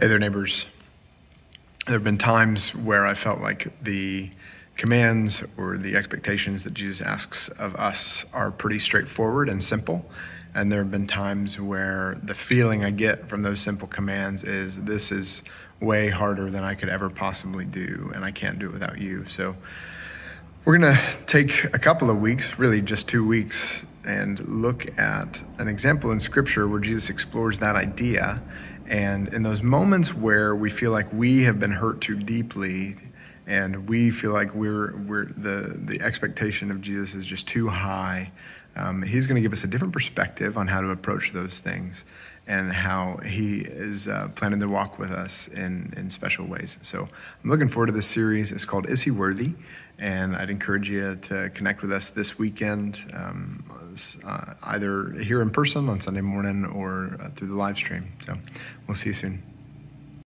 Hey there, neighbors. There have been times where I felt like the commands or the expectations that Jesus asks of us are pretty straightforward and simple. And there have been times where the feeling I get from those simple commands is this is way harder than I could ever possibly do, and I can't do it without you. So we're going to take a couple of weeks, really just two weeks, and look at an example in Scripture where Jesus explores that idea. And in those moments where we feel like we have been hurt too deeply and we feel like we're, we're the, the expectation of Jesus is just too high, um, he's going to give us a different perspective on how to approach those things and how he is uh, planning to walk with us in, in special ways. So I'm looking forward to this series. It's called Is He Worthy? And I'd encourage you to connect with us this weekend, um, uh, either here in person on Sunday morning or uh, through the live stream. So we'll see you soon.